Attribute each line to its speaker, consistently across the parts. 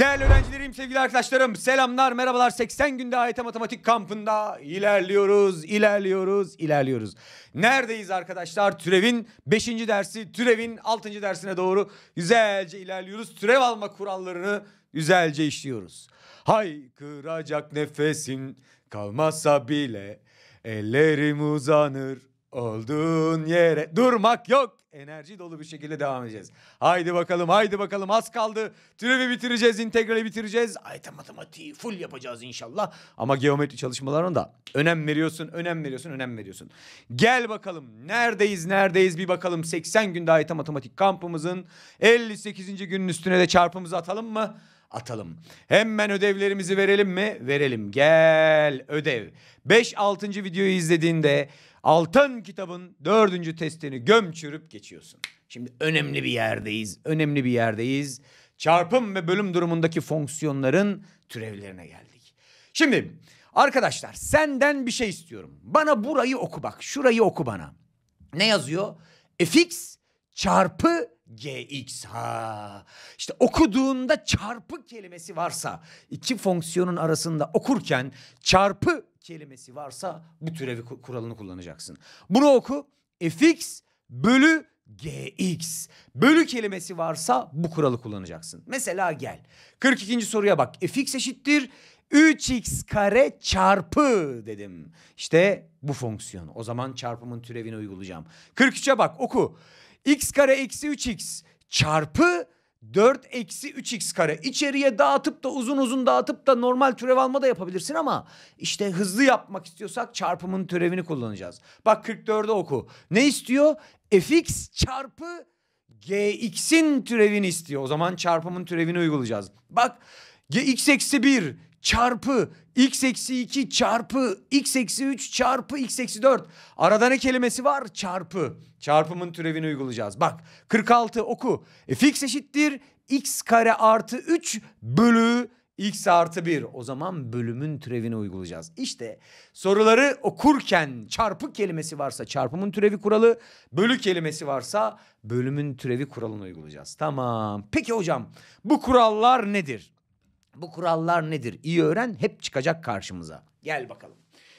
Speaker 1: Değerli öğrencilerim, sevgili arkadaşlarım, selamlar, merhabalar. 80 günde AYT Matematik kampında ilerliyoruz, ilerliyoruz, ilerliyoruz. Neredeyiz arkadaşlar? Türevin 5. dersi, türevin 6. dersine doğru güzelce ilerliyoruz. Türev alma kurallarını güzelce işliyoruz. Haykıracak nefesin kalmazsa bile ellerim uzanır olduğun yere. Durmak yok enerji dolu bir şekilde devam edeceğiz. Haydi bakalım haydi bakalım az kaldı. Türevi bitireceğiz, integrali bitireceğiz. Ayet matematiği full yapacağız inşallah. Ama geometri çalışmalarına da önem veriyorsun, önem veriyorsun, önem veriyorsun. Gel bakalım neredeyiz, neredeyiz bir bakalım. 80 günde ayet matematik kampımızın 58. günün üstüne de çarpımızı atalım mı? atalım. Hemen ödevlerimizi verelim mi? Verelim. Gel ödev. 5-6. videoyu izlediğinde Altın kitabın dördüncü testini göm çürüp geçiyorsun. Şimdi önemli bir yerdeyiz. Önemli bir yerdeyiz. Çarpım ve bölüm durumundaki fonksiyonların türevlerine geldik. Şimdi arkadaşlar senden bir şey istiyorum. Bana burayı oku bak. Şurayı oku bana. Ne yazıyor? fx çarpı gx. Ha. İşte okuduğunda çarpı kelimesi varsa iki fonksiyonun arasında okurken çarpı kelimesi varsa bu türevi kuralını kullanacaksın. Bunu oku. fx bölü gx. Bölü kelimesi varsa bu kuralı kullanacaksın. Mesela gel. 42. soruya bak. fx eşittir 3x kare çarpı dedim. İşte bu fonksiyon. O zaman çarpımın türevini uygulayacağım. 43'e bak oku. x kare eksi 3x çarpı 4 eksi 3x kare. İçeriye dağıtıp da uzun uzun dağıtıp da normal türev alma da yapabilirsin ama işte hızlı yapmak istiyorsak çarpımın türevini kullanacağız. Bak 44'ü oku. Ne istiyor? fx çarpı gx'in türevini istiyor. O zaman çarpımın türevini uygulayacağız. Bak gx eksi 1 çarpı x eksi 2 çarpı x eksi 3 çarpı x eksi 4. Arada ne kelimesi var? Çarpı. Çarpımın türevini uygulayacağız. Bak 46 oku. E, fx eşittir x kare artı 3 bölü x artı 1. O zaman bölümün türevini uygulayacağız. İşte soruları okurken çarpı kelimesi varsa çarpımın türevi kuralı, bölü kelimesi varsa bölümün türevi kuralını uygulayacağız. Tamam. Peki hocam bu kurallar nedir? Bu kurallar nedir? İyi öğren hep çıkacak karşımıza. Gel bakalım.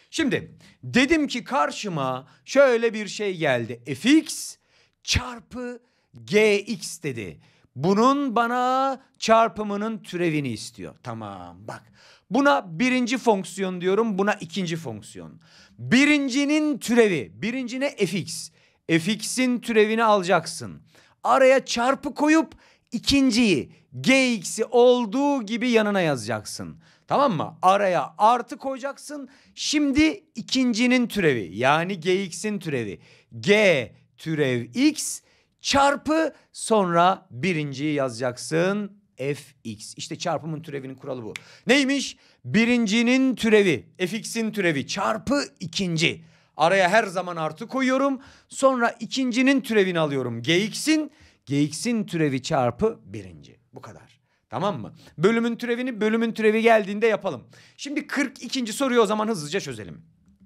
Speaker 1: Şimdi dedim ki karşıma şöyle bir şey geldi. fx çarpı gx dedi. Bunun bana çarpımının türevini istiyor. Tamam bak. Buna birinci fonksiyon diyorum. Buna ikinci fonksiyon. Birincinin türevi. Birinci ne? fx. fx'in türevini alacaksın. Araya çarpı koyup ikinciyi gx'i olduğu gibi yanına yazacaksın. Tamam mı? Araya artı koyacaksın. Şimdi ikincinin türevi yani gx'in türevi. g türev x çarpı sonra birinciyi yazacaksın fx. İşte çarpımın türevinin kuralı bu. Neymiş? Birincinin türevi, fx'in türevi çarpı ikinci. Araya her zaman artı koyuyorum. Sonra ikincinin türevini alıyorum. gx'in, gx'in türevi çarpı birinci. Bu kadar. Tamam mı? Bölümün türevini bölümün türevi geldiğinde yapalım. Şimdi 42. soruyu o zaman hızlıca çözelim.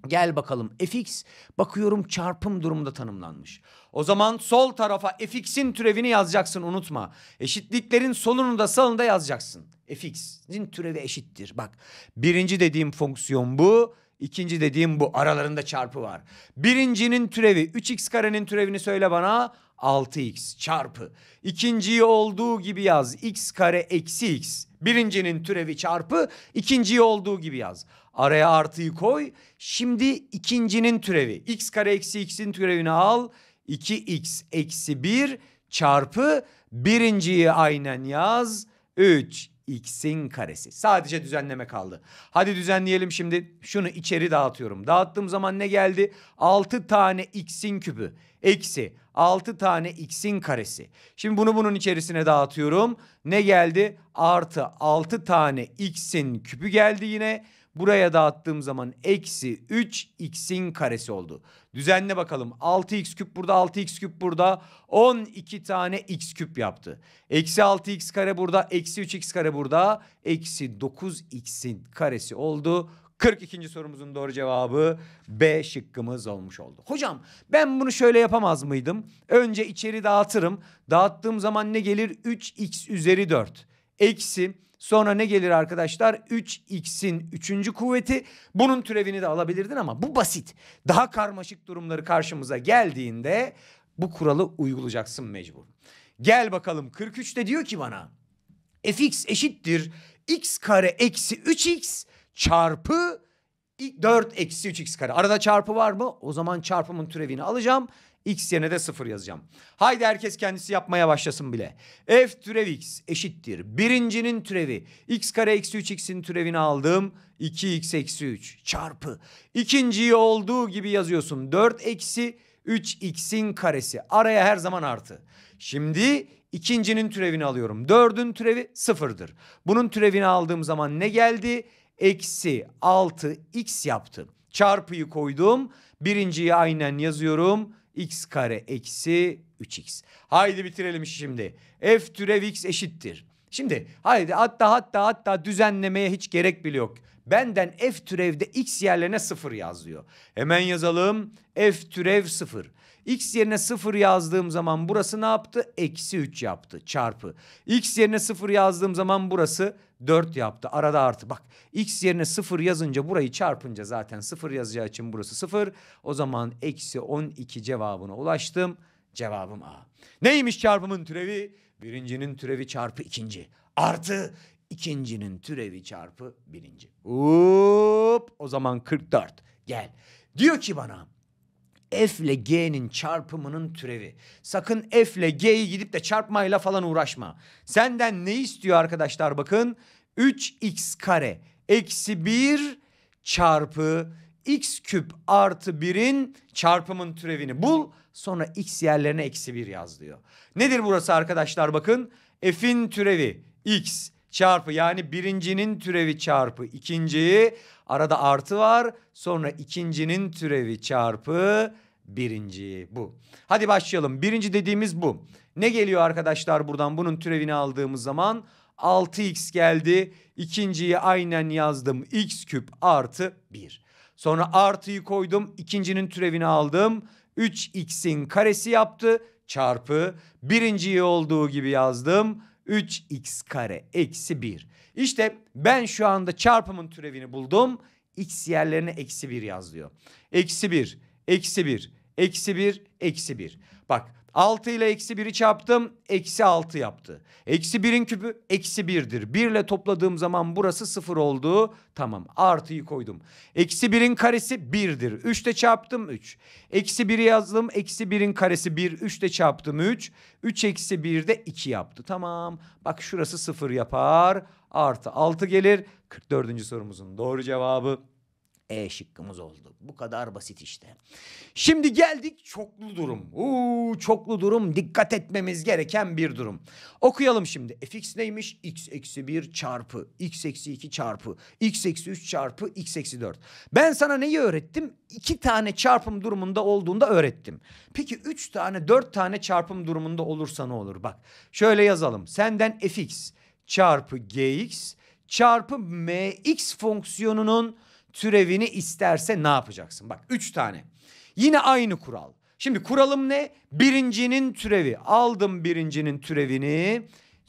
Speaker 1: Gel bakalım fx bakıyorum çarpım durumunda tanımlanmış. O zaman sol tarafa fx'in türevini yazacaksın unutma. Eşitliklerin solunu da sağını da yazacaksın. fx'in türevi eşittir. Bak birinci dediğim fonksiyon bu. İkinci dediğim bu. Aralarında çarpı var. Birincinin türevi 3x karenin türevini söyle bana. 6x çarpı. İkinciyi olduğu gibi yaz. x kare eksi x. Birincinin türevi çarpı. ikinciyi olduğu gibi yaz. Araya artıyı koy. Şimdi ikincinin türevi. x kare eksi x'in türevini al. 2x eksi 1 çarpı birinciyi aynen yaz. 3 x'in karesi. Sadece düzenleme kaldı. Hadi düzenleyelim şimdi. Şunu içeri dağıtıyorum. Dağıttığım zaman ne geldi? 6 tane x'in küpü. Eksi 6 tane x'in karesi. Şimdi bunu bunun içerisine dağıtıyorum. Ne geldi? Artı 6 tane x'in küpü geldi yine. Buraya dağıttığım zaman eksi 3 x'in karesi oldu. Düzenle bakalım. 6x küp burada 6x küp burada. 12 tane x küp yaptı. Eksi 6x kare burada. Eksi 3x kare burada. Eksi 9x'in karesi oldu. 42. sorumuzun doğru cevabı B şıkkımız olmuş oldu. Hocam ben bunu şöyle yapamaz mıydım? Önce içeri dağıtırım. Dağıttığım zaman ne gelir? 3x üzeri 4 eksi Sonra ne gelir arkadaşlar? 3x'in 3. kuvveti. Bunun türevini de alabilirdin ama bu basit. Daha karmaşık durumları karşımıza geldiğinde bu kuralı uygulayacaksın mecbur. Gel bakalım 43 de diyor ki bana fx eşittir x kare eksi 3x çarpı 4 eksi 3x kare. Arada çarpı var mı? O zaman çarpımın türevini alacağım. X yerine de 0 yazacağım. Haydi herkes kendisi yapmaya başlasın bile. F türev x eşittir. Birincinin türevi. x kare eksi 3x'in türevini aldım. 2x eksi 3 çarpı. İkinciyi olduğu gibi yazıyorsun. 4 eksi 3x'in karesi. Araya her zaman artı. Şimdi ikincinin türevini alıyorum. Dördün türevi sıfırdır. Bunun türevini aldığım zaman ne geldi? Eksi 6x yaptı. Çarpıyı koydum. Birinciyi aynen yazıyorum. X kare eksi 3x. Haydi bitirelim şimdi. F türev x eşittir. Şimdi haydi hatta hatta hatta düzenlemeye hiç gerek bile yok. Benden f türevde x yerlerine sıfır yaz diyor. Hemen yazalım. F türev sıfır. X yerine 0 yazdığım zaman burası ne yaptı? Eksi 3 yaptı çarpı. X yerine 0 yazdığım zaman burası 4 yaptı. Arada artı. Bak X yerine 0 yazınca burayı çarpınca zaten 0 yazacağı için burası 0. O zaman eksi 12 cevabına ulaştım. Cevabım A. Neymiş çarpımın türevi? Birincinin türevi çarpı ikinci. Artı ikincinin türevi çarpı birinci. Hop, o zaman 44. Gel. Diyor ki bana F ile G'nin çarpımının türevi. Sakın F ile G'yi gidip de çarpmayla falan uğraşma. Senden ne istiyor arkadaşlar bakın. 3x kare eksi 1 çarpı x küp artı 1'in çarpımın türevini bul. Sonra x yerlerine eksi 1 yaz diyor. Nedir burası arkadaşlar bakın. F'in türevi x çarpı yani birincinin türevi çarpı ikinciyi arada artı var. Sonra ikincinin türevi çarpı birinci bu. Hadi başlayalım. Birinci dediğimiz bu. Ne geliyor arkadaşlar buradan bunun türevini aldığımız zaman 6x geldi. İkinciyi aynen yazdım. x küp artı 1. Sonra artıyı koydum. İkincinin türevini aldım. 3x'in karesi yaptı. Çarpı birinciyi olduğu gibi yazdım. 3x kare eksi 1. İşte ben şu anda çarpımın türevini buldum. X yerlerine eksi 1 yaz. Eksi 1, eksi 1, eksi 1, eksi 1. Bak 6 ile eksi 1'i çarptım. Eksi 6 yaptı. Eksi 1'in küpü eksi 1'dir. 1 ile topladığım zaman burası 0 oldu. Tamam artıyı koydum. Eksi 1'in karesi 1'dir. 3 ile çarptım 3. Eksi 1'i yazdım. Eksi 1'in karesi 1. 3 ile çarptım 3. 3 eksi 1 de 2 yaptı. Tamam. Bak şurası 0 yapar. Artı 6 gelir. 44. sorumuzun doğru cevabı e şıkkımız oldu. Bu kadar basit işte. Şimdi geldik çoklu durum. Uuu çoklu durum dikkat etmemiz gereken bir durum. Okuyalım şimdi. fx neymiş? x eksi 1 çarpı x eksi 2 çarpı x eksi 3 çarpı x eksi 4. Ben sana neyi öğrettim? İki tane çarpım durumunda olduğunda öğrettim. Peki üç tane dört tane çarpım durumunda olursa ne olur? Bak şöyle yazalım. Senden fx çarpı gx çarpı mx fonksiyonunun türevini isterse ne yapacaksın? Bak üç tane. Yine aynı kural. Şimdi kuralım ne? Birincinin türevi. Aldım birincinin türevini.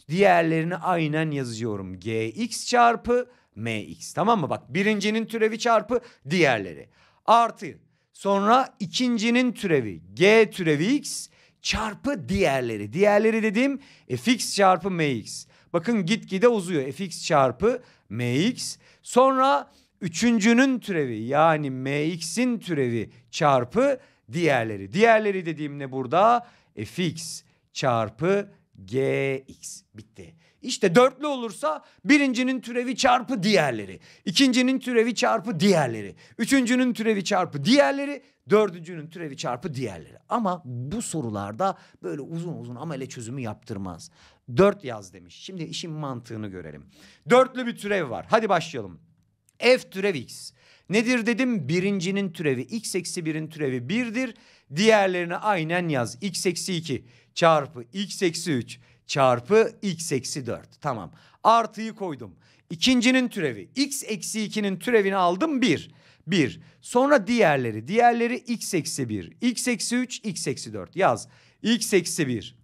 Speaker 1: Diğerlerini aynen yazıyorum. Gx çarpı mx. Tamam mı? Bak birincinin türevi çarpı diğerleri. Artı. Sonra ikincinin türevi. G türevi x çarpı diğerleri. Diğerleri dediğim fx çarpı mx. Bakın gitgide uzuyor. fx çarpı mx. Sonra Üçüncünün türevi yani mx'in türevi çarpı diğerleri. Diğerleri dediğim ne burada? fx çarpı gx bitti. İşte dörtlü olursa birincinin türevi çarpı diğerleri. ikincinin türevi çarpı diğerleri. Üçüncünün türevi çarpı diğerleri. Dördüncünün türevi çarpı diğerleri. Ama bu sorularda böyle uzun uzun amele çözümü yaptırmaz. Dört yaz demiş. Şimdi işin mantığını görelim. Dörtlü bir türev var. Hadi başlayalım. F türev x. Nedir dedim? Birincinin türevi x eksi birin türevi birdir. Diğerlerini aynen yaz. x eksi iki çarpı x eksi üç çarpı x eksi dört. Tamam. Artıyı koydum. İkincinin türevi x eksi ikinin türevini aldım bir. Bir. Sonra diğerleri. Diğerleri x eksi bir. x eksi üç x eksi dört. Yaz. x eksi bir.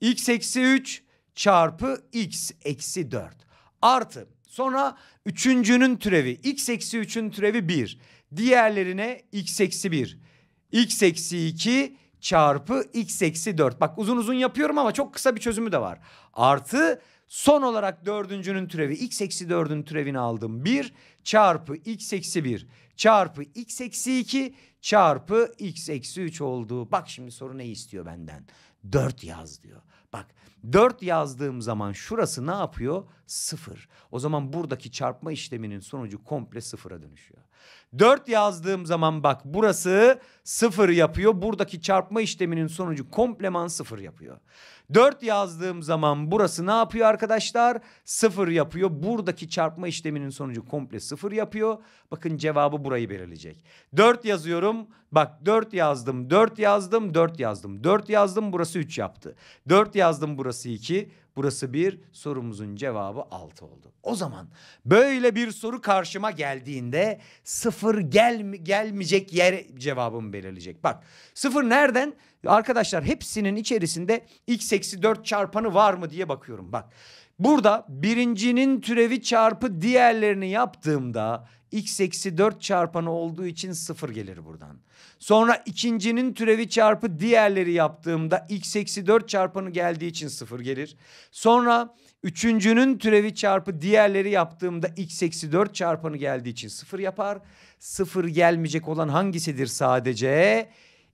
Speaker 1: x eksi üç çarpı x eksi dört Artı sonra üçüncünün türevi x eksi 3'ün türevi 1. Diğerlerine x eksi 1. x eksi 2 çarpı x eksi 4. Bak uzun uzun yapıyorum ama çok kısa bir çözümü de var. Artı son olarak dördüncünün türevi x eksi 4'ün türevini aldım. 1 çarpı x eksi 1 çarpı x eksi 2 çarpı x eksi 3 oldu. Bak şimdi soru ne istiyor benden? 4 yaz diyor. Bak 4 yazdığım zaman şurası ne yapıyor? 0. O zaman buradaki çarpma işleminin sonucu komple sıfıra dönüşüyor. 4 yazdığım zaman bak burası 0 yapıyor. Buradaki çarpma işleminin sonucu kompleman 0 yapıyor. 4 yazdığım zaman burası ne yapıyor arkadaşlar? 0 yapıyor. Buradaki çarpma işleminin sonucu komple 0 yapıyor. Bakın cevabı burayı belirleyecek. 4 yazıyorum. Bak 4 yazdım, 4 yazdım, 4 yazdım. 4 yazdım burası 3 yaptı. 4 yazdım burası 2. Burası 1. Sorumuzun cevabı 6 oldu. O zaman böyle bir soru karşıma geldiğinde sıfır gel, gelmeyecek yer cevabımı belirleyecek. Bak sıfır nereden? Arkadaşlar hepsinin içerisinde x eksi 4 çarpanı var mı diye bakıyorum. Bak burada birincinin türevi çarpı diğerlerini yaptığımda x eksi 4 çarpanı olduğu için sıfır gelir buradan. Sonra ikincinin türevi çarpı diğerleri yaptığımda x eksi 4 çarpanı geldiği için sıfır gelir. Sonra üçüncünün türevi çarpı diğerleri yaptığımda x eksi 4 çarpanı geldiği için sıfır yapar. Sıfır gelmeyecek olan hangisidir sadece?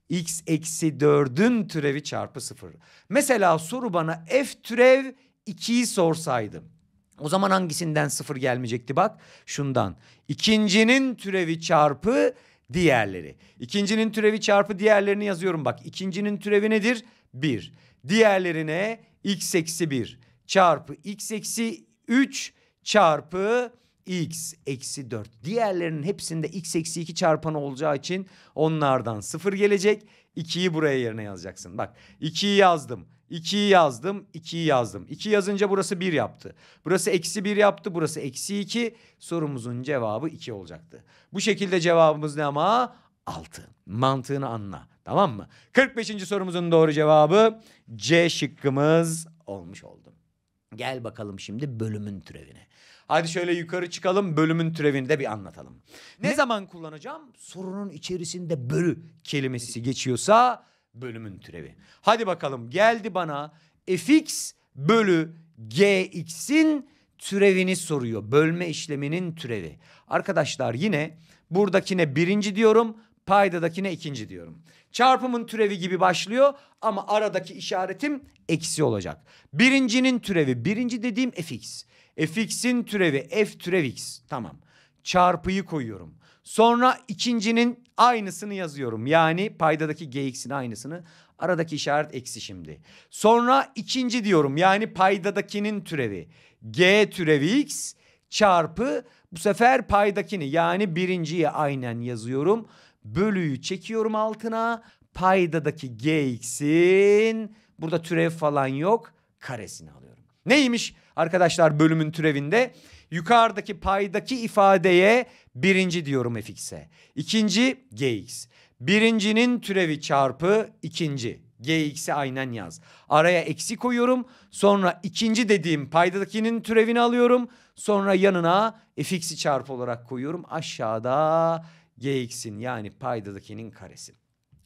Speaker 1: x eksi 4'ün türevi çarpı sıfır. Mesela soru bana f türev 2'yi sorsaydı. O zaman hangisinden sıfır gelmeyecekti bak şundan. İkincinin türevi çarpı diğerleri. İkincinin türevi çarpı diğerlerini yazıyorum bak. İkincinin türevi nedir? 1. Diğerlerine x eksi 1 çarpı x eksi 3 çarpı x eksi 4. Diğerlerinin hepsinde x eksi 2 çarpanı olacağı için onlardan 0 gelecek. 2'yi buraya yerine yazacaksın. Bak 2'yi yazdım. 2'yi yazdım, 2'yi yazdım. 2 yazınca burası 1 yaptı. Burası eksi 1 yaptı, burası eksi 2. Sorumuzun cevabı 2 olacaktı. Bu şekilde cevabımız ne ama? 6. Mantığını anla. Tamam mı? 45. sorumuzun doğru cevabı C şıkkımız olmuş oldu. Gel bakalım şimdi bölümün türevine. Hadi şöyle yukarı çıkalım bölümün türevini de bir anlatalım. Ne, ne zaman kullanacağım? Sorunun içerisinde bölü kelimesi geçiyorsa bölümün türevi. Hadi bakalım geldi bana fx bölü gx'in türevini soruyor. Bölme işleminin türevi. Arkadaşlar yine buradakine birinci diyorum paydadakine ikinci diyorum. Çarpımın türevi gibi başlıyor ama aradaki işaretim eksi olacak. Birincinin türevi birinci dediğim fx. fx'in türevi f türev x. Tamam. Çarpıyı koyuyorum. Sonra ikincinin aynısını yazıyorum. Yani paydadaki gx'in aynısını. Aradaki işaret eksi şimdi. Sonra ikinci diyorum. Yani paydadakinin türevi. g türevi x çarpı bu sefer paydakini yani birinciyi aynen yazıyorum. Bölüyü çekiyorum altına. Paydadaki gx'in burada türev falan yok. Karesini alıyorum. Neymiş arkadaşlar bölümün türevinde? Yukarıdaki paydaki ifadeye birinci diyorum fx'e. İkinci gx. Birincinin türevi çarpı ikinci. gx'i aynen yaz. Araya eksi koyuyorum. Sonra ikinci dediğim paydadakinin türevini alıyorum. Sonra yanına fx'i çarpı olarak koyuyorum. Aşağıda gx'in yani paydadakinin karesi.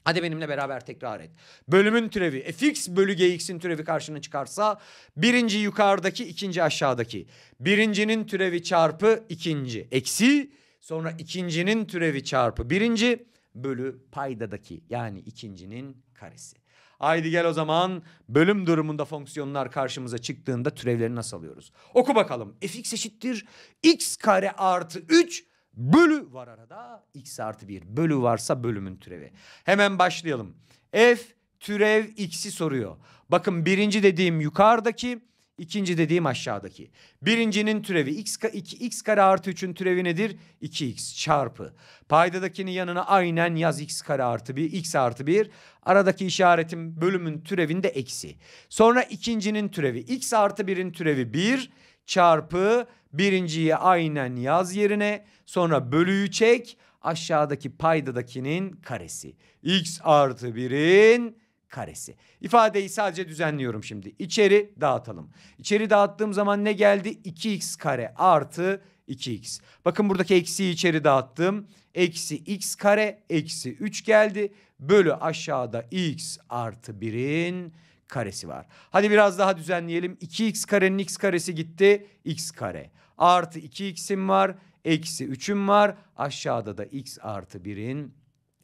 Speaker 1: Hadi benimle beraber tekrar et. Bölümün türevi fx bölü gx'in türevi karşına çıkarsa birinci yukarıdaki ikinci aşağıdaki. Birincinin türevi çarpı ikinci eksi sonra ikincinin türevi çarpı birinci bölü paydadaki yani ikincinin karesi. Haydi gel o zaman bölüm durumunda fonksiyonlar karşımıza çıktığında türevleri nasıl alıyoruz? Oku bakalım. fx eşittir x kare artı 3 Bölü var arada. X artı 1. Bölü varsa bölümün türevi. Hemen başlayalım. F türev x'i soruyor. Bakın birinci dediğim yukarıdaki. ikinci dediğim aşağıdaki. Birincinin türevi x, 2, x kare artı 3'ün türevi nedir? 2x çarpı. Paydadakini yanına aynen yaz x kare artı 1, x artı 1. Aradaki işaretim bölümün türevinde eksi. Sonra ikincinin türevi x artı 1'in türevi 1 çarpı birinciyi aynen yaz yerine sonra bölüyü çek aşağıdaki paydadakinin karesi. x artı 1'in karesi. İfadeyi sadece düzenliyorum şimdi. İçeri dağıtalım. İçeri dağıttığım zaman ne geldi? 2x kare artı 2x. Bakın buradaki eksiği içeri dağıttım. Eksi x kare eksi 3 geldi. Bölü aşağıda x artı 1'in karesi var. Hadi biraz daha düzenleyelim. 2x karenin x karesi gitti. x kare. Artı 2x'im var. Eksi 3'üm var. Aşağıda da x artı 1'in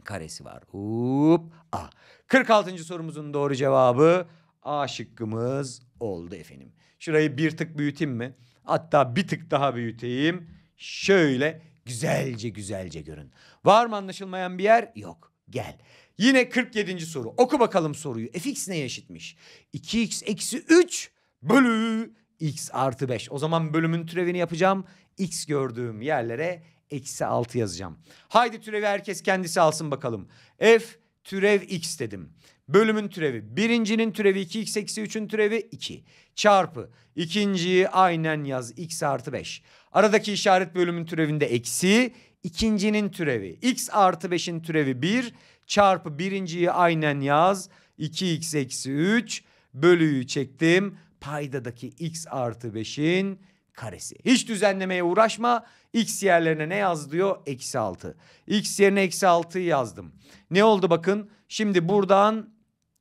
Speaker 1: karesi var. Hop A. 46. sorumuzun doğru cevabı A şıkkımız oldu efendim. Şurayı bir tık büyüteyim mi? Hatta bir tık daha büyüteyim. Şöyle güzelce güzelce görün. Var mı anlaşılmayan bir yer? Yok. Gel. Yine 47. soru. Oku bakalım soruyu. fx neye eşitmiş? 2x eksi 3 bölü x artı 5. O zaman bölümün türevini yapacağım. x gördüğüm yerlere eksi 6 yazacağım. Haydi türevi herkes kendisi alsın bakalım. F türev x dedim. Bölümün türevi. Birincinin türevi 2x eksi 3'ün türevi 2. Çarpı. ikinciyi aynen yaz. x artı 5. Aradaki işaret bölümün türevinde eksi. ikincinin türevi. x artı 5'in türevi 1. Çarpı birinciyi aynen yaz. 2x eksi 3. Bölüyü çektim. Paydadaki x artı 5'in karesi. Hiç düzenlemeye uğraşma. X yerlerine ne yaz diyor? Eksi 6. X yerine eksi 6'yı yazdım. Ne oldu bakın. Şimdi buradan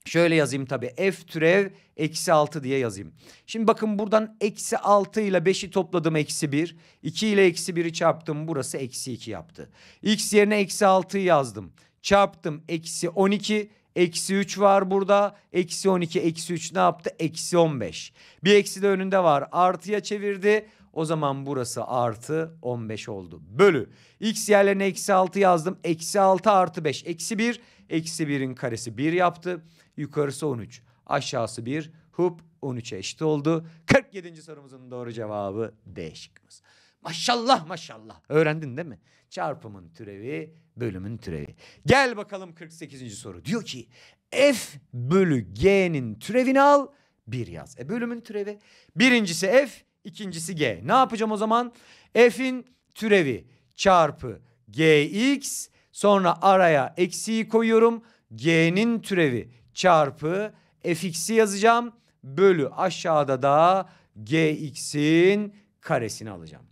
Speaker 1: şöyle yazayım tabii. F türev eksi 6 diye yazayım. Şimdi bakın buradan eksi 6 ile 5'i topladım eksi 1. 2 ile eksi 1'i çarptım. Burası eksi 2 yaptı. X yerine eksi 6'yı yazdım. Çarptım eksi 12. Eksi 3 var burada. Eksi 12 eksi 3 ne yaptı? Eksi 15. Bir eksi de önünde var. Artıya çevirdi. O zaman burası artı 15 oldu. Bölü. X yerlerine eksi 6 yazdım. Eksi 6 artı 5. Eksi 1. Eksi 1'in karesi 1 yaptı. Yukarısı 13. Aşağısı 1. Hup 13'e eşit oldu. 47. sorumuzun doğru cevabı D şıkkımız. Maşallah maşallah. Öğrendin değil mi? Çarpımın türevi, bölümün türevi. Gel bakalım 48. soru. Diyor ki f bölü g'nin türevini al, bir yaz. E bölümün türevi. Birincisi f, ikincisi g. Ne yapacağım o zaman? f'in türevi çarpı gx sonra araya eksiği koyuyorum. g'nin türevi çarpı fx'i yazacağım. Bölü aşağıda da gx'in karesini alacağım.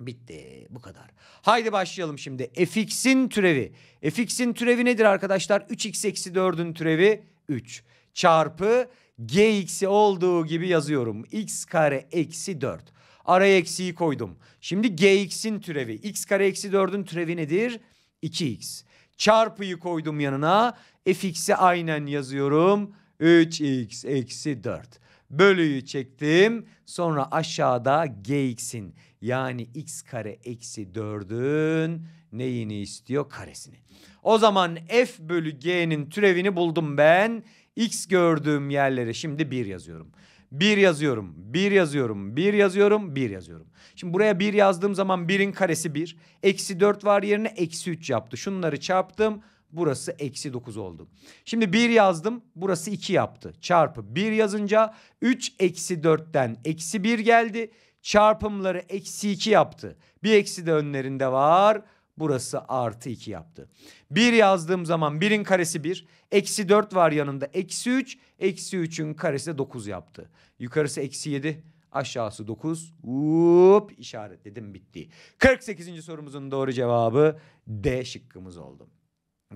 Speaker 1: Bitti bu kadar. Haydi başlayalım şimdi. fx'in türevi. fx'in türevi nedir arkadaşlar? 3x eksi 4'ün türevi 3. Çarpı gx'i olduğu gibi yazıyorum. x kare eksi 4. Araya eksiği koydum. Şimdi gx'in türevi. x kare eksi 4'ün türevi nedir? 2x. Çarpıyı koydum yanına. fx'i aynen yazıyorum. 3x eksi 4. Bölüyü çektim. Sonra aşağıda gx'in yani x kare eksi 4'ün neyini istiyor? Karesini. O zaman f bölü g'nin türevini buldum ben. x gördüğüm yerlere şimdi 1 yazıyorum. 1 yazıyorum, 1 yazıyorum, 1 yazıyorum, 1 yazıyorum. Şimdi buraya 1 yazdığım zaman 1'in karesi 1. Eksi 4 var yerine eksi 3 yaptı. Şunları çarptım. Burası eksi 9 oldu. Şimdi 1 yazdım. Burası 2 yaptı. Çarpı 1 yazınca 3 eksi 4'ten eksi 1 geldi. Çarpımları eksi 2 yaptı. Bir eksi de önlerinde var. Burası artı 2 yaptı. 1 yazdığım zaman 1'in karesi 1. Eksi 4 var yanında. Eksi 3. Eksi 3'ün karesi de 9 yaptı. Yukarısı eksi 7. Aşağısı 9. Hop işaretledim bitti. 48. sorumuzun doğru cevabı D şıkkımız oldu.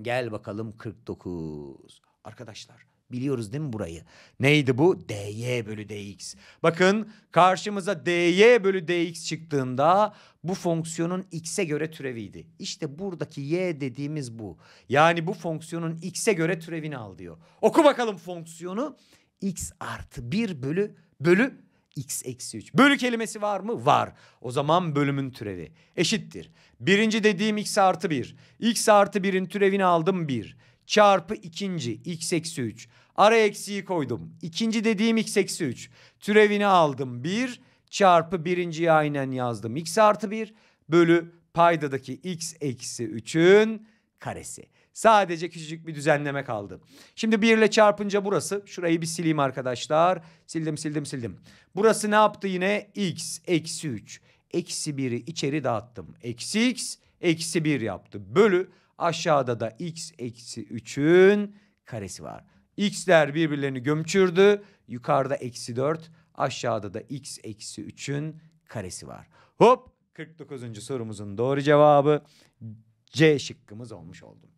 Speaker 1: Gel bakalım 49. Arkadaşlar biliyoruz değil mi burayı? Neydi bu? dy bölü dx. Bakın karşımıza dy bölü dx çıktığında bu fonksiyonun x'e göre türeviydi. İşte buradaki y dediğimiz bu. Yani bu fonksiyonun x'e göre türevini al diyor. Oku bakalım fonksiyonu. x artı 1 bölü bölü x eksi 3. Bölü kelimesi var mı? Var. O zaman bölümün türevi eşittir. Birinci dediğim x artı 1. x artı 1'in türevini aldım 1. Çarpı ikinci x eksi 3. Ara eksiği koydum. İkinci dediğim x eksi 3. Türevini aldım 1. Çarpı birinciyi aynen yazdım. x artı 1 bölü paydadaki x eksi 3'ün karesi. Sadece küçücük bir düzenleme kaldı. Şimdi 1 ile çarpınca burası. Şurayı bir sileyim arkadaşlar. Sildim sildim sildim. Burası ne yaptı yine? x eksi 3. Eksi 1'i içeri dağıttım. Eksi x eksi 1 yaptı. Bölü aşağıda da x eksi 3'ün karesi var. X'ler birbirlerini gömçürdü. Yukarıda eksi 4 aşağıda da x eksi 3'ün karesi var. Hop 49. sorumuzun doğru cevabı C şıkkımız olmuş oldu.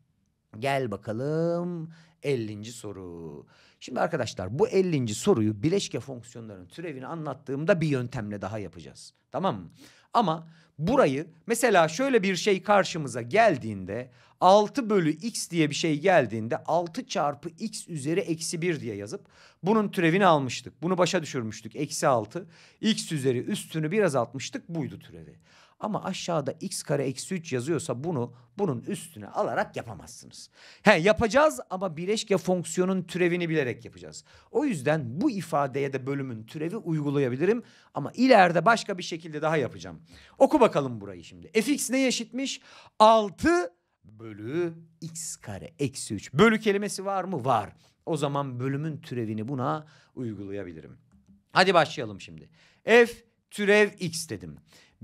Speaker 1: Gel bakalım 50. soru. Şimdi arkadaşlar bu 50. soruyu bileşke fonksiyonlarının türevini anlattığımda bir yöntemle daha yapacağız. Tamam mı? Ama burayı mesela şöyle bir şey karşımıza geldiğinde 6 bölü x diye bir şey geldiğinde 6 çarpı x üzeri eksi 1 diye yazıp bunun türevini almıştık. Bunu başa düşürmüştük. Eksi 6 x üzeri üstünü biraz atmıştık buydu türevi. Ama aşağıda x kare eksi 3 yazıyorsa bunu bunun üstüne alarak yapamazsınız. He yapacağız ama bileşke fonksiyonun türevini bilerek yapacağız. O yüzden bu ifadeye de bölümün türevi uygulayabilirim. Ama ileride başka bir şekilde daha yapacağım. Oku bakalım burayı şimdi. fx ne eşitmiş? 6 bölü x kare eksi 3. Bölü kelimesi var mı? Var. O zaman bölümün türevini buna uygulayabilirim. Hadi başlayalım şimdi. F türev x dedim.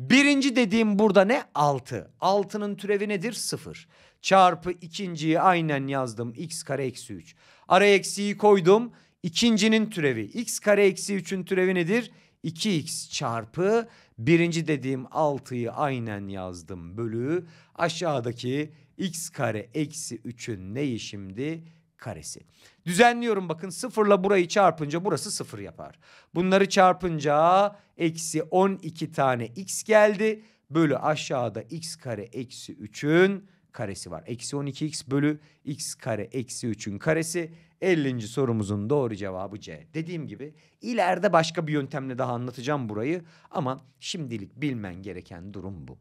Speaker 1: Birinci dediğim burada ne? 6. 6'nın türevi nedir? 0. Çarpı ikinciyi aynen yazdım. x kare eksi 3. Araya eksiği koydum. İkincinin türevi. x kare eksi 3'ün türevi nedir? 2x çarpı birinci dediğim 6'yı aynen yazdım. Bölü aşağıdaki x kare eksi 3'ün neyi şimdi? Karesi. Düzenliyorum bakın sıfırla burayı çarpınca burası sıfır yapar. Bunları çarpınca eksi 12 tane x geldi. Bölü aşağıda x kare eksi 3'ün karesi var. Eksi 12x bölü x kare eksi 3'ün karesi 50. sorumuzun doğru cevabı C. Dediğim gibi ileride başka bir yöntemle daha anlatacağım burayı ama şimdilik bilmen gereken durum bu.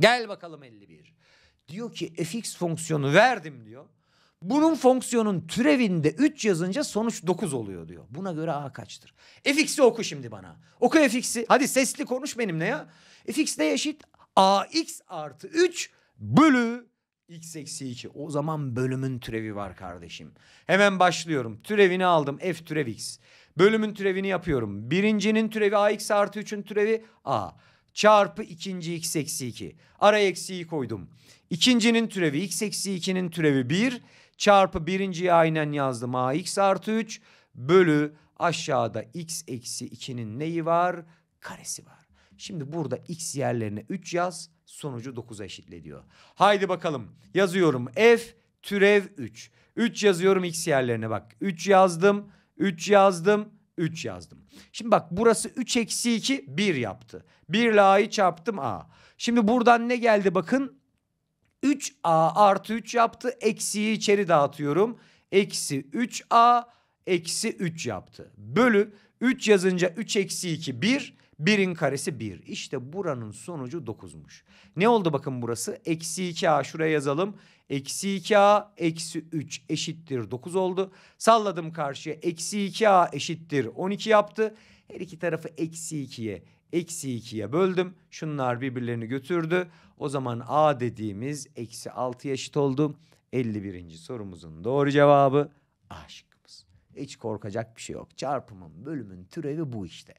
Speaker 1: Gel bakalım 51. Diyor ki fx fonksiyonu verdim diyor. Bunun fonksiyonun türevinde 3 yazınca sonuç 9 oluyor diyor. Buna göre a kaçtır? fx'i oku şimdi bana. Oku fx'i. Hadi sesli konuş benimle ya. fx ne eşit? ax artı 3 bölü x eksi 2. O zaman bölümün türevi var kardeşim. Hemen başlıyorum. Türevini aldım. F türev x. Bölümün türevini yapıyorum. Birincinin türevi ax artı 3'ün türevi a. Çarpı ikinci x eksi 2. Araya eksiği koydum. İkincinin türevi x eksi 2'nin türevi 1. Çarpı birinciyi aynen yazdım. ax artı 3 bölü aşağıda x eksi 2'nin neyi var? Karesi var. Şimdi burada x yerlerine 3 yaz. Sonucu 9'a eşitle diyor. Haydi bakalım yazıyorum f türev 3. 3 yazıyorum x yerlerine bak. 3 yazdım. 3 yazdım. 3 yazdım. Şimdi bak burası 3 eksi 2 1 yaptı. 1 ile a'yı çarptım a. Şimdi buradan ne geldi bakın 3a artı 3 yaptı. Eksiyi içeri dağıtıyorum. Eksi 3a eksi 3 yaptı. Bölü 3 yazınca 3 eksi 2 1. 1'in karesi 1. İşte buranın sonucu 9'muş. Ne oldu bakın burası? Eksi 2a şuraya yazalım. Eksi 2a eksi 3 eşittir 9 oldu. Salladım karşıya. Eksi 2a eşittir 12 yaptı. Her iki tarafı eksi 2'ye eksi 2'ye böldüm. Şunlar birbirlerini götürdü. O zaman a dediğimiz eksi 6'ya eşit oldu. 51. sorumuzun doğru cevabı A şıkkımız. Hiç korkacak bir şey yok. Çarpımın bölümün türevi bu işte.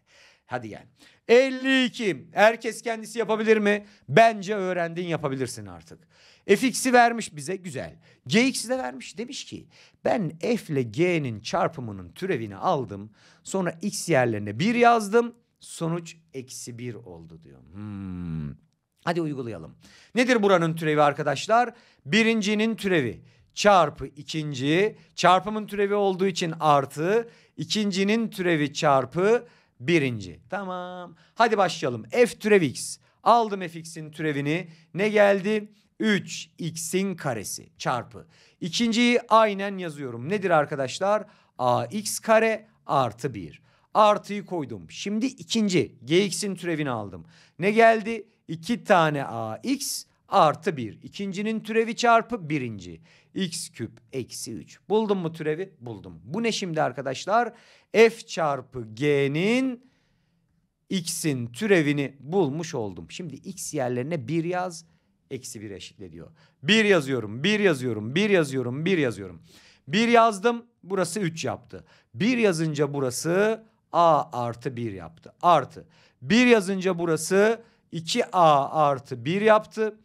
Speaker 1: Hadi gel. 52. Herkes kendisi yapabilir mi? Bence öğrendin yapabilirsin artık. fx'i vermiş bize güzel. gx'i de vermiş demiş ki ben f ile g'nin çarpımının türevini aldım. Sonra x yerlerine 1 yazdım. Sonuç eksi 1 oldu diyor. Hmm. Hadi uygulayalım. Nedir buranın türevi arkadaşlar? Birincinin türevi çarpı ikinci çarpımın türevi olduğu için artı ikincinin türevi çarpı birinci. Tamam. Hadi başlayalım. F türev x. Aldım fx'in türevini. Ne geldi? 3x'in karesi çarpı. İkinciyi aynen yazıyorum. Nedir arkadaşlar? ax kare artı 1. Artıyı koydum. Şimdi ikinci gx'in türevini aldım. Ne geldi? 2 tane ax artı 1. İkincinin türevi çarpı birinci. x küp eksi 3. Buldum mu türevi? Buldum. Bu ne şimdi arkadaşlar? f çarpı g'nin x'in türevini bulmuş oldum. Şimdi x yerlerine 1 yaz. Eksi 1 eşitle diyor. 1 yazıyorum, 1 yazıyorum, 1 yazıyorum, 1 yazıyorum. 1 yazdım burası 3 yaptı. 1 yazınca burası a artı 1 yaptı. Artı 1 yazınca burası 2a artı 1 yaptı.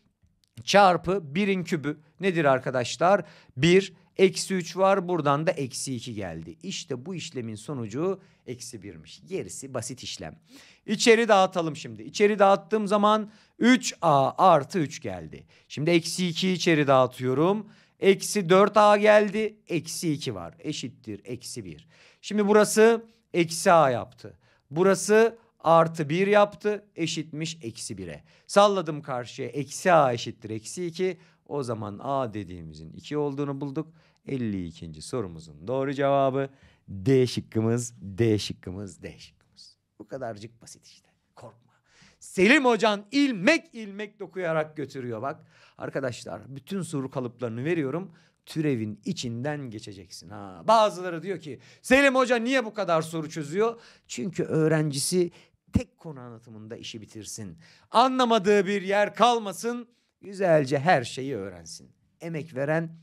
Speaker 1: Çarpı 1'in kübü nedir arkadaşlar? 1 Eksi 3 var buradan da eksi 2 geldi. İşte bu işlemin sonucu eksi 1'miş. Gerisi basit işlem. İçeri dağıtalım şimdi. İçeri dağıttığım zaman 3a artı 3 geldi. Şimdi eksi 2'yi içeri dağıtıyorum. Eksi 4a geldi. Eksi 2 var. Eşittir eksi 1. Şimdi burası eksi a yaptı. Burası artı 1 yaptı. Eşitmiş eksi 1'e. Salladım karşıya. Eksi a eşittir eksi 2. O zaman a dediğimizin 2 olduğunu bulduk. 52. sorumuzun doğru cevabı D şıkkımız, D şıkkımız, D şıkkımız. Bu kadarcık basit işte. Korkma. Selim Hocan ilmek ilmek dokuyarak götürüyor bak. Arkadaşlar bütün soru kalıplarını veriyorum. Türevin içinden geçeceksin ha. Bazıları diyor ki Selim Hoca niye bu kadar soru çözüyor? Çünkü öğrencisi tek konu anlatımında işi bitirsin. Anlamadığı bir yer kalmasın. Güzelce her şeyi öğrensin. Emek veren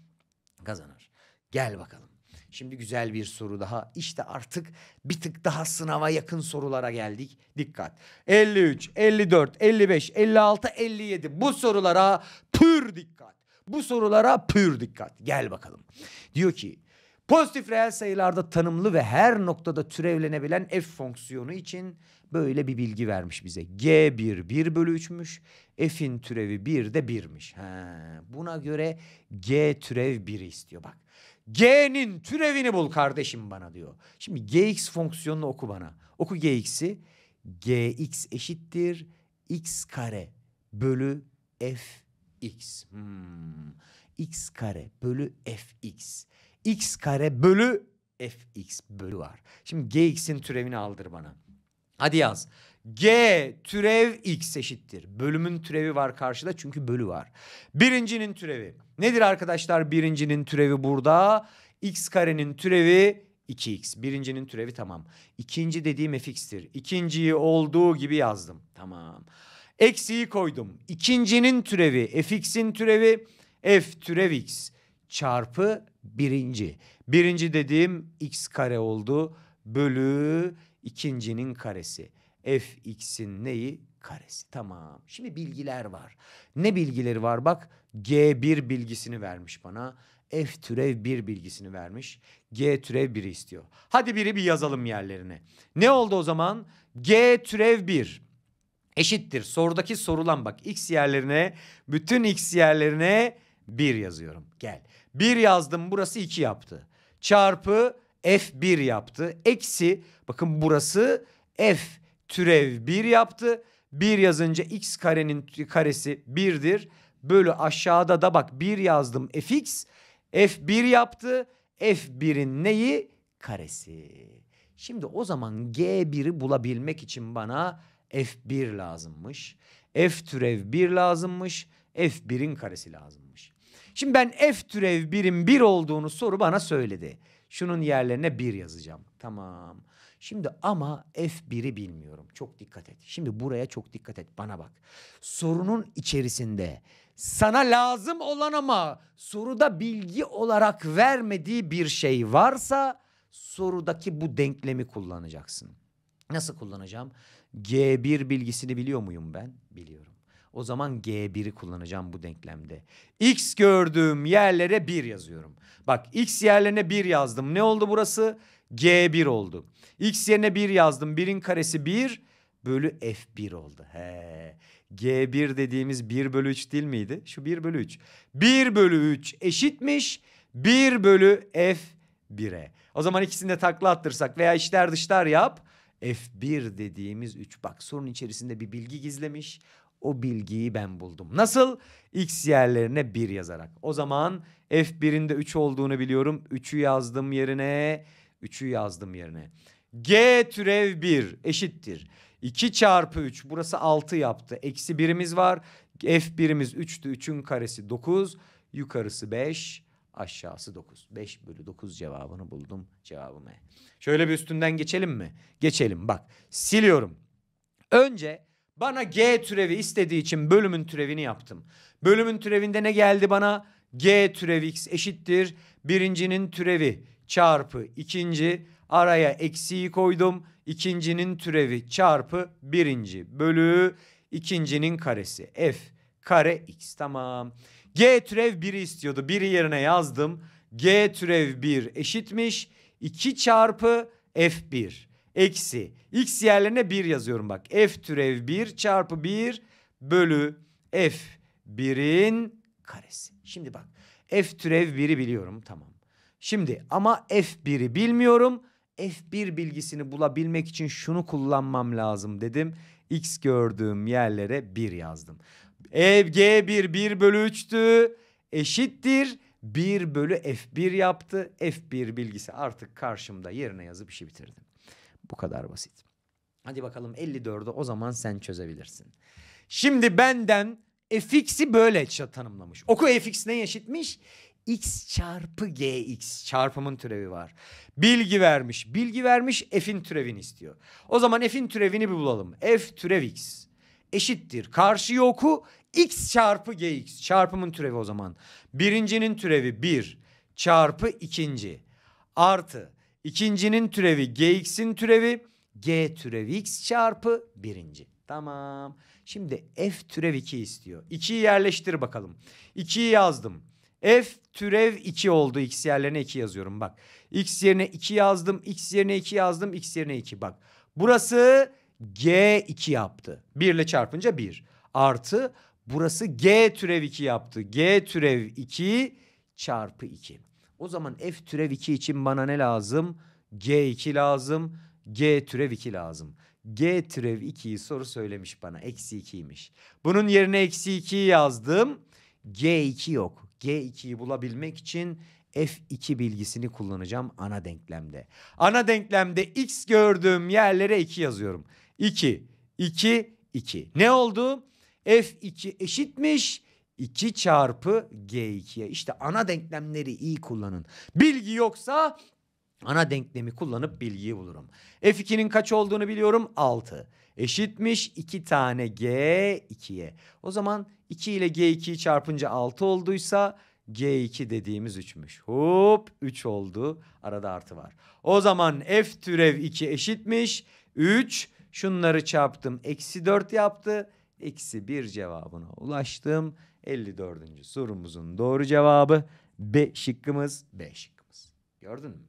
Speaker 1: kazanır. Gel bakalım. Şimdi güzel bir soru daha. İşte artık bir tık daha sınava yakın sorulara geldik. Dikkat. 53, 54, 55, 56, 57. Bu sorulara pür dikkat. Bu sorulara pür dikkat. Gel bakalım. Diyor ki pozitif reel sayılarda tanımlı ve her noktada türevlenebilen f fonksiyonu için böyle bir bilgi vermiş bize. G1 1 bölü 3'müş. F'in türevi 1 de 1'miş. He, buna göre G türev 1'i istiyor bak. G'nin türevini bul kardeşim bana diyor. Şimdi Gx fonksiyonunu oku bana. Oku Gx'i. Gx eşittir x kare bölü fx. Hmm. x kare bölü fx. x kare bölü fx bölü var. Şimdi Gx'in türevini aldır bana. Hadi yaz. G türev x eşittir. Bölümün türevi var karşıda çünkü bölü var. Birincinin türevi. Nedir arkadaşlar birincinin türevi burada? X karenin türevi 2x. Birincinin türevi tamam. İkinci dediğim fx'tir. İkinciyi olduğu gibi yazdım. Tamam. Eksiği koydum. İkincinin türevi fx'in türevi f türev x çarpı birinci. Birinci dediğim x kare oldu. Bölü ikincinin karesi fx'in neyi? Karesi. Tamam. Şimdi bilgiler var. Ne bilgileri var? Bak G1 bilgisini vermiş bana. F türev 1 bilgisini vermiş. G türev 1'i istiyor. Hadi biri bir yazalım yerlerine. Ne oldu o zaman? G türev 1 eşittir. Sorudaki sorulan bak x yerlerine bütün x yerlerine 1 yazıyorum. Gel. 1 yazdım burası 2 yaptı. Çarpı F1 yaptı. Eksi bakın burası F türev 1 yaptı. 1 yazınca x karenin karesi 1'dir. Bölü aşağıda da bak 1 yazdım fx. f1 yaptı. f1'in neyi? Karesi. Şimdi o zaman g1'i bulabilmek için bana f1 lazımmış. f türev 1 lazımmış. f1'in karesi lazımmış. Şimdi ben f türev 1'in 1 olduğunu soru bana söyledi. Şunun yerlerine 1 yazacağım. Tamam. Şimdi ama F1'i bilmiyorum. Çok dikkat et. Şimdi buraya çok dikkat et. Bana bak. Sorunun içerisinde sana lazım olan ama soruda bilgi olarak vermediği bir şey varsa sorudaki bu denklemi kullanacaksın. Nasıl kullanacağım? G1 bilgisini biliyor muyum ben? Biliyorum. O zaman G1'i kullanacağım bu denklemde. X gördüğüm yerlere 1 yazıyorum. Bak X yerlerine 1 yazdım. Ne oldu burası? G1 oldu. X yerine 1 yazdım. 1'in karesi 1 bölü F1 oldu. He. G1 dediğimiz 1 bölü 3 değil miydi? Şu 1 bölü 3. 1 bölü 3 eşitmiş 1 bölü F1'e. O zaman ikisini de takla attırsak veya içler dışlar yap. F1 dediğimiz 3. Bak sorunun içerisinde bir bilgi gizlemiş. O bilgiyi ben buldum. Nasıl? X yerlerine 1 yazarak. O zaman F1'in de 3 olduğunu biliyorum. 3'ü yazdım yerine. 3'ü yazdım yerine. G türev 1 eşittir. 2 çarpı 3 burası 6 yaptı. Eksi birimiz var. F birimiz 3'tü. 3'ün karesi 9. Yukarısı 5. Aşağısı 9. 5 bölü 9 cevabını buldum. Cevabım E. Şöyle bir üstünden geçelim mi? Geçelim bak. Siliyorum. Önce bana G türevi istediği için bölümün türevini yaptım. Bölümün türevinde ne geldi bana? G türev x eşittir. Birincinin türevi çarpı ikinci araya eksiği koydum. İkincinin türevi çarpı birinci bölü ikincinin karesi. F kare x tamam. G türev 1'i istiyordu. 1'i yerine yazdım. G türev 1 eşitmiş 2 çarpı F1 eksi x yerlerine 1 yazıyorum bak. F türev 1 çarpı 1 bölü F1'in karesi. Şimdi bak F türev 1'i biliyorum tamam. Şimdi ama F1'i bilmiyorum. F1 bilgisini bulabilmek için şunu kullanmam lazım dedim. X gördüğüm yerlere 1 yazdım. E, G1 1 bölü 3'tü eşittir. 1 bölü F1 yaptı. F1 bilgisi artık karşımda yerine yazıp işi bitirdim. Bu kadar basit. Hadi bakalım 54'ü o zaman sen çözebilirsin. Şimdi benden fx'i böyle tanımlamış. Oku fx ne eşitmiş? x çarpı gx çarpımın türevi var. Bilgi vermiş. Bilgi vermiş f'in türevini istiyor. O zaman f'in türevini bir bulalım. f türev x eşittir. Karşıyı oku x çarpı gx çarpımın türevi o zaman. Birincinin türevi 1 çarpı ikinci artı ikincinin türevi gx'in türevi g türevi x çarpı birinci. Tamam. Şimdi f türev 2 istiyor. 2'yi yerleştir bakalım. 2'yi yazdım. F türev 2 oldu. X yerlerine 2 yazıyorum bak. X yerine 2 yazdım. X yerine 2 yazdım. X yerine 2 bak. Burası G2 yaptı. 1 ile çarpınca 1. Artı burası G türev 2 yaptı. G türev 2 çarpı 2. O zaman F türev 2 için bana ne lazım? G2 lazım. G türev 2 lazım. G türev 2'yi soru söylemiş bana. Eksi 2'ymiş. Bunun yerine eksi 2'yi yazdım. G2 yok. G2'yi bulabilmek için F2 bilgisini kullanacağım ana denklemde. Ana denklemde x gördüğüm yerlere 2 yazıyorum. 2, 2, 2. Ne oldu? F2 eşitmiş 2 çarpı G2'ye. İşte ana denklemleri iyi kullanın. Bilgi yoksa ana denklemi kullanıp bilgiyi bulurum. F2'nin kaç olduğunu biliyorum 6. Eşitmiş 2 tane G2'ye. O zaman 2 ile G2'yi çarpınca 6 olduysa G2 dediğimiz 3'müş. Hop 3 oldu. Arada artı var. O zaman F türev 2 eşitmiş. 3 şunları çarptım. Eksi 4 yaptı. Eksi 1 cevabına ulaştım. 54. sorumuzun doğru cevabı B şıkkımız B şıkkımız. Gördün mü?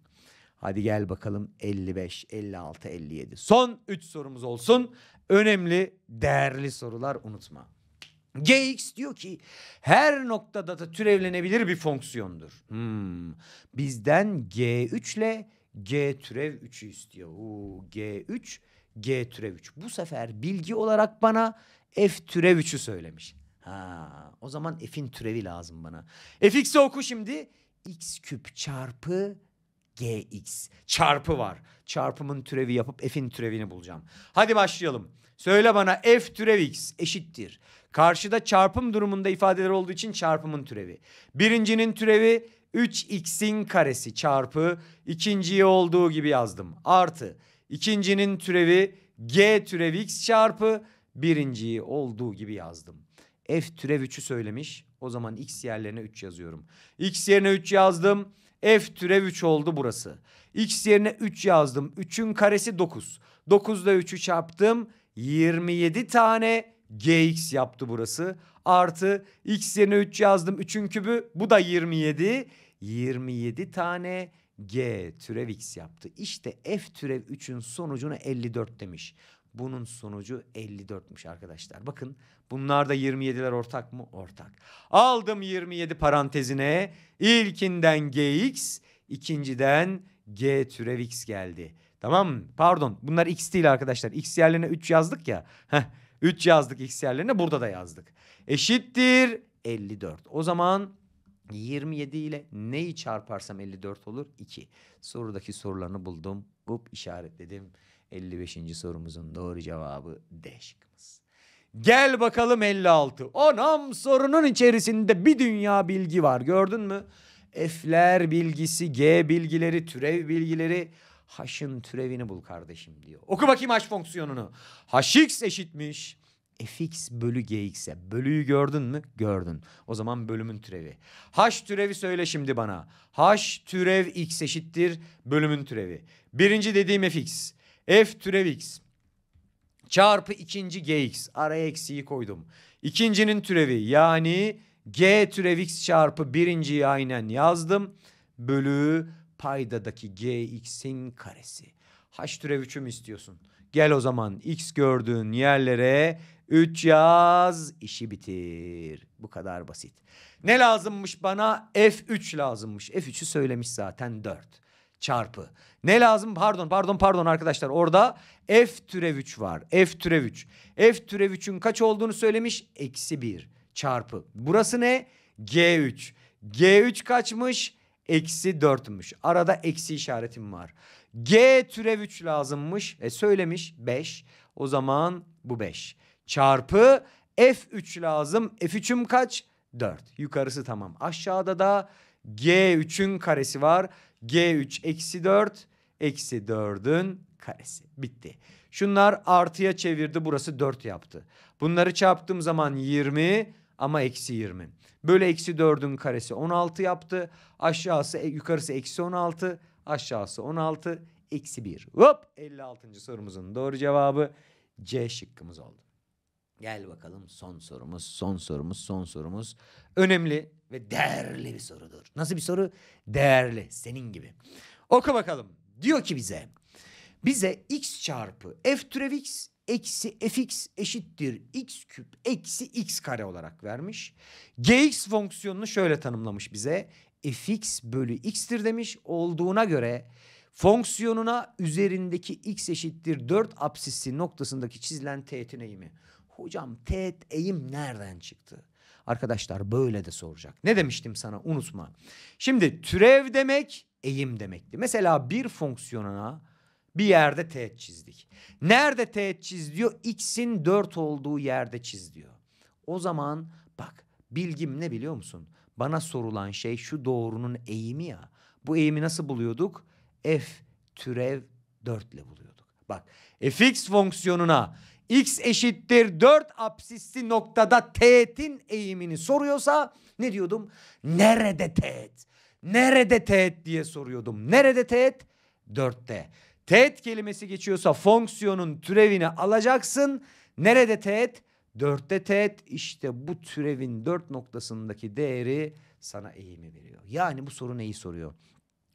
Speaker 1: Hadi gel bakalım 55, 56, 57. Son 3 sorumuz olsun. Önemli, değerli sorular unutma. Gx diyor ki her noktada da türevlenebilir bir fonksiyondur. Hmm. Bizden G3 ile G türev 3'ü istiyor. Oo, G3, G türev 3. Bu sefer bilgi olarak bana F türev 3'ü söylemiş. Ha, o zaman F'in türevi lazım bana. Fx'i oku şimdi. X küp çarpı Gx çarpı var. Çarpımın türevi yapıp F'in türevini bulacağım. Hadi başlayalım. Söyle bana F türev X eşittir. Karşıda çarpım durumunda ifadeler olduğu için çarpımın türevi. Birincinin türevi 3x'in karesi çarpı ikinciye olduğu gibi yazdım. Artı ikincinin türevi g türev x çarpı birinciyi olduğu gibi yazdım. F türev 3'ü söylemiş. O zaman x yerlerine 3 yazıyorum. X yerine 3 yazdım. F türev 3 oldu burası. X yerine 3 yazdım. 3'ün karesi 9. 9'da 3'ü çarptım. 27 tane gx yaptı burası. Artı x yerine 3 yazdım. 3'ün kübü bu da 27. 27 tane g türev x yaptı. İşte f türev 3'ün sonucunu 54 demiş. Bunun sonucu 54'müş arkadaşlar. Bakın bunlar da 27'ler ortak mı? Ortak. Aldım 27 parantezine. İlkinden gx, ikinciden g türev x geldi. Tamam mı? Pardon bunlar x değil arkadaşlar. X yerlerine 3 yazdık ya. Heh, 3 yazdık x yerlerine burada da yazdık. Eşittir 54. O zaman 27 ile neyi çarparsam 54 olur? 2. Sorudaki sorularını buldum. Hop işaretledim. 55. sorumuzun doğru cevabı D şıkkımız. Gel bakalım 56. Anam sorunun içerisinde bir dünya bilgi var gördün mü? F'ler bilgisi, G bilgileri, türev bilgileri. H'ın türevini bul kardeşim diyor. Oku bakayım H fonksiyonunu. Hx eşitmiş. fx bölü gx'e. Bölüyü gördün mü? Gördün. O zaman bölümün türevi. H türevi söyle şimdi bana. H türev x eşittir bölümün türevi. Birinci dediğim fx. F türev x çarpı ikinci gx. Araya eksiği koydum. İkincinin türevi yani g türev x çarpı birinciyi aynen yazdım. bölü paydadaki gx'in karesi. H türev 3'ü mü istiyorsun? Gel o zaman x gördüğün yerlere 3 yaz işi bitir. Bu kadar basit. Ne lazımmış bana? F3 lazımmış. F3'ü söylemiş zaten 4 çarpı. Ne lazım? Pardon pardon pardon arkadaşlar orada f türev 3 var. F türev 3. F türev 3'ün kaç olduğunu söylemiş? Eksi 1 çarpı. Burası ne? G3. G3 kaçmış? Eksi 4'müş. Arada eksi işaretim var. G türev 3 lazımmış. E söylemiş 5. O zaman bu 5. Çarpı F3 lazım. F3'üm kaç? 4. Yukarısı tamam. Aşağıda da G3'ün karesi var. G3 eksi 4 eksi 4'ün karesi. Bitti. Şunlar artıya çevirdi. Burası 4 yaptı. Bunları çarptığım zaman 20 ama eksi 20. Böyle eksi 4'ün karesi 16 yaptı. Aşağısı e, yukarısı eksi 16. Aşağısı 16. Eksi 1. Hop 56. sorumuzun doğru cevabı C şıkkımız oldu. Gel bakalım son sorumuz, son sorumuz, son sorumuz. Önemli ve değerli bir sorudur. Nasıl bir soru? Değerli, senin gibi. Oku bakalım. Diyor ki bize, bize x çarpı f türev x eksi fx eşittir x küp eksi x kare olarak vermiş. gx fonksiyonunu şöyle tanımlamış bize. fx bölü x'tir demiş. Olduğuna göre fonksiyonuna üzerindeki x eşittir 4 apsisi noktasındaki çizilen teğetin eğimi. Hocam teğet eğim nereden çıktı? Arkadaşlar böyle de soracak. Ne demiştim sana unutma. Şimdi türev demek eğim demekti. Mesela bir fonksiyonuna bir yerde teğet çizdik. Nerede teğet çiz diyor? X'in 4 olduğu yerde çiz diyor. O zaman bak bilgim ne biliyor musun? Bana sorulan şey şu doğrunun eğimi ya. Bu eğimi nasıl buluyorduk? F türev 4 ile buluyorduk. Bak fx fonksiyonuna x eşittir 4 apsisli noktada teğetin eğimini soruyorsa ne diyordum? Nerede teğet? Nerede teğet diye soruyordum. Nerede teğet? 4'te. Teğet kelimesi geçiyorsa fonksiyonun türevini alacaksın. Nerede teğet? 4'te teğet işte bu türevin 4 noktasındaki değeri sana eğimi veriyor. Yani bu soru neyi soruyor?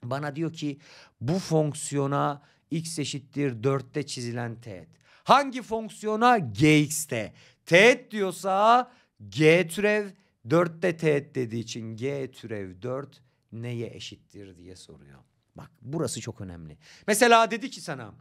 Speaker 1: Bana diyor ki bu fonksiyona x eşittir 4'te çizilen teğet. Hangi fonksiyona? Gx'te. Teğet diyorsa g türev 4'te teğet dediği için g türev 4 neye eşittir diye soruyor. Bak burası çok önemli. Mesela dedi ki sana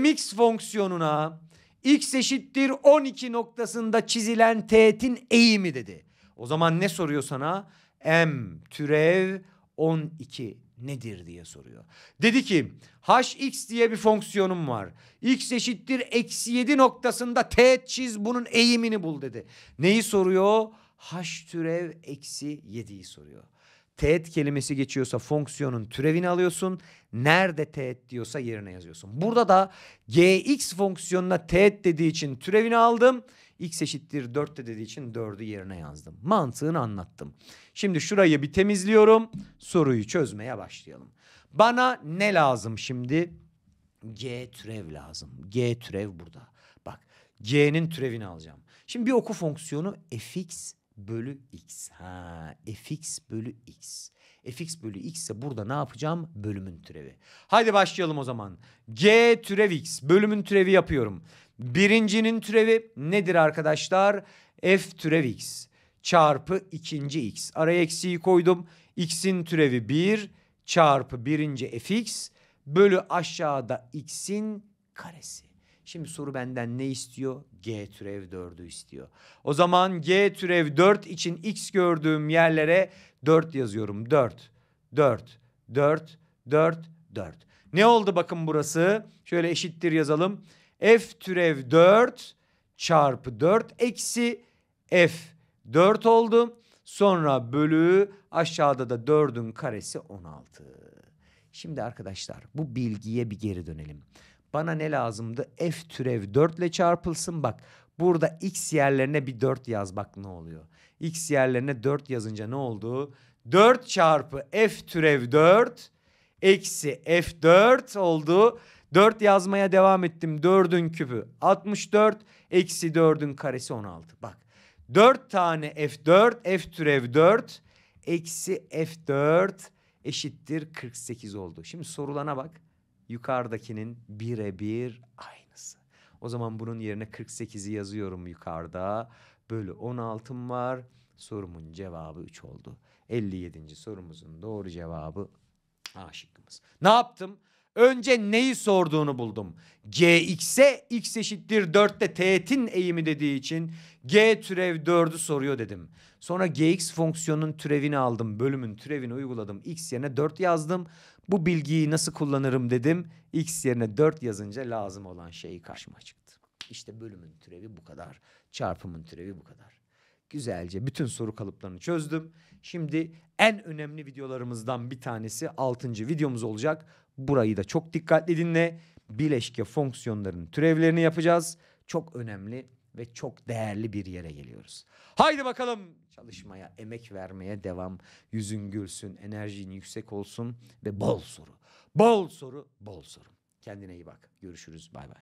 Speaker 1: mx fonksiyonuna x eşittir 12 noktasında çizilen teğetin eğimi dedi. O zaman ne soruyor sana? m türev 12 nedir diye soruyor. Dedi ki hx diye bir fonksiyonum var. x eşittir eksi 7 noktasında teğet çiz bunun eğimini bul dedi. Neyi soruyor? h türev eksi 7'yi soruyor. Teğet kelimesi geçiyorsa fonksiyonun türevini alıyorsun. Nerede teğet diyorsa yerine yazıyorsun. Burada da gx fonksiyonuna teğet dediği için türevini aldım. X eşittir 4 de dediği için 4'ü yerine yazdım. Mantığını anlattım. Şimdi şurayı bir temizliyorum. Soruyu çözmeye başlayalım. Bana ne lazım şimdi? G türev lazım. G türev burada. Bak G'nin türevini alacağım. Şimdi bir oku fonksiyonu fx bölü x. Ha, fx bölü x. fx bölü x ise burada ne yapacağım? Bölümün türevi. Haydi başlayalım o zaman. g türev x. Bölümün türevi yapıyorum. Birincinin türevi nedir arkadaşlar? f türev x çarpı ikinci x. Araya eksiği koydum. x'in türevi 1 çarpı birinci fx bölü aşağıda x'in karesi. Şimdi soru benden ne istiyor? G türev 4'ü istiyor. O zaman G türev 4 için x gördüğüm yerlere 4 yazıyorum. 4, 4, 4, 4, 4. Ne oldu bakın burası? Şöyle eşittir yazalım. F türev 4 çarpı 4 eksi F 4 oldu. Sonra bölü aşağıda da 4'ün karesi 16. Şimdi arkadaşlar bu bilgiye bir geri dönelim. Bana ne lazımdı? F türev 4 ile çarpılsın. Bak burada x yerlerine bir 4 yaz bak ne oluyor. X yerlerine 4 yazınca ne oldu? 4 çarpı f türev 4 eksi f4 oldu. 4 yazmaya devam ettim. 4'ün küpü 64 eksi 4'ün karesi 16. Bak 4 tane f4 f türev 4 eksi f4 eşittir 48 oldu. Şimdi sorulana bak. Yukarıdakinin birebir aynısı. O zaman bunun yerine 48'i yazıyorum yukarıda. Bölü 16'm var. Sorumun cevabı 3 oldu. 57. sorumuzun doğru cevabı A şıkkımız. Ne yaptım? Önce neyi sorduğunu buldum. Gx'e x eşittir 4'te teğetin eğimi dediği için g türev 4'ü soruyor dedim. Sonra gx fonksiyonunun türevini aldım. Bölümün türevini uyguladım. x yerine 4 yazdım. Bu bilgiyi nasıl kullanırım dedim. x yerine 4 yazınca lazım olan şey karşıma çıktı. İşte bölümün türevi bu kadar. Çarpımın türevi bu kadar. Güzelce bütün soru kalıplarını çözdüm. Şimdi en önemli videolarımızdan bir tanesi 6. videomuz olacak. Burayı da çok dikkatli dinle. Bileşke fonksiyonlarının türevlerini yapacağız. Çok önemli ve çok değerli bir yere geliyoruz. Haydi bakalım çalışmaya, emek vermeye devam. Yüzün gülsün, enerjin yüksek olsun ve bol soru. Bol soru, bol soru. Kendine iyi bak. Görüşürüz. Bay bay.